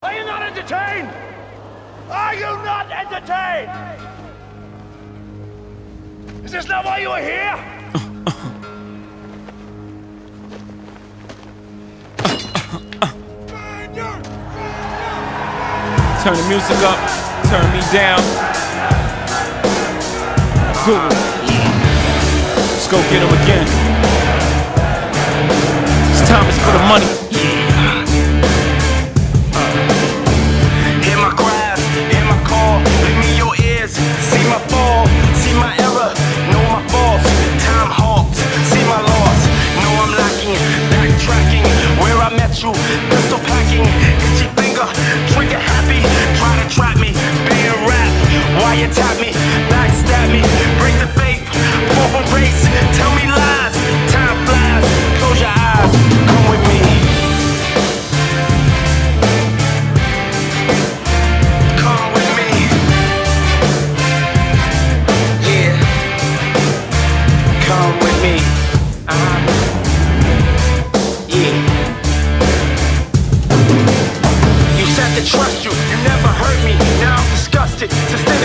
Are you not entertained? Are you not entertained? Is this not why you are here? Turn the music up, turn me down. Let's go get him again. This time is for the money.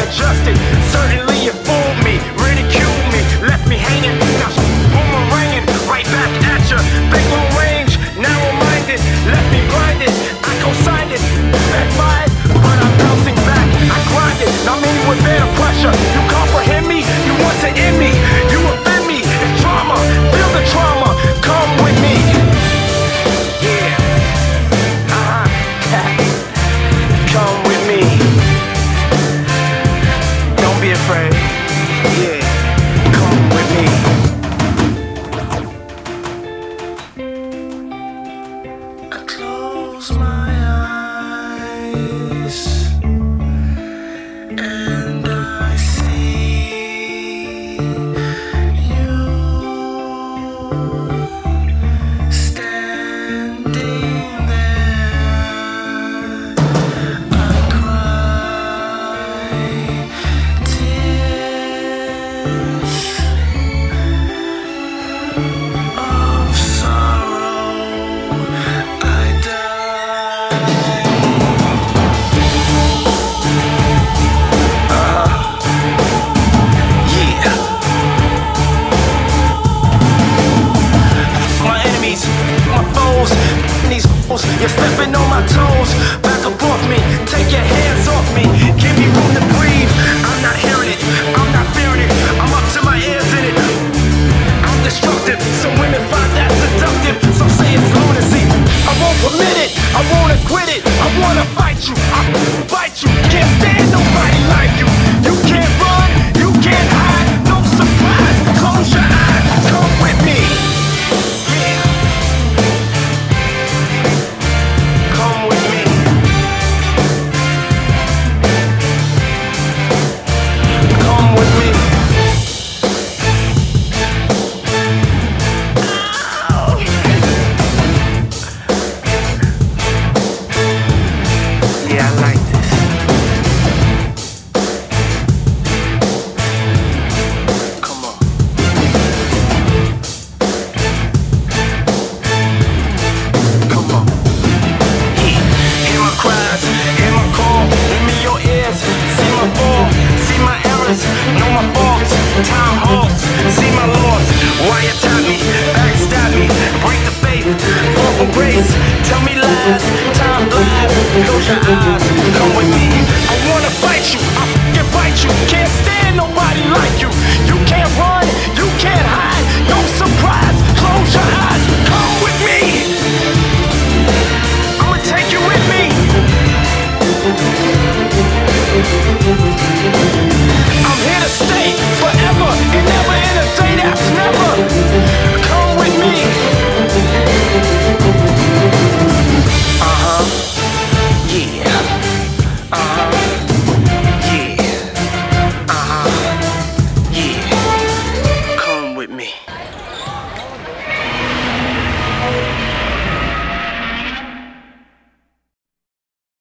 Adjusted. Certainly close my these you're stepping on my toes. Back up off me, take your hands off me, give me room to breathe. I'm not hearing it, I'm not fearing it, I'm up to my ears in it. I'm destructive, some women find that seductive. Some say it's lunacy. I won't permit it, I won't acquit it. I wanna fight you, I bite you. Can't stand nobody like. You see my loss. Wiretap me, backstab me, break the faith, fall from grace. Tell me lies, time flies, close your eyes,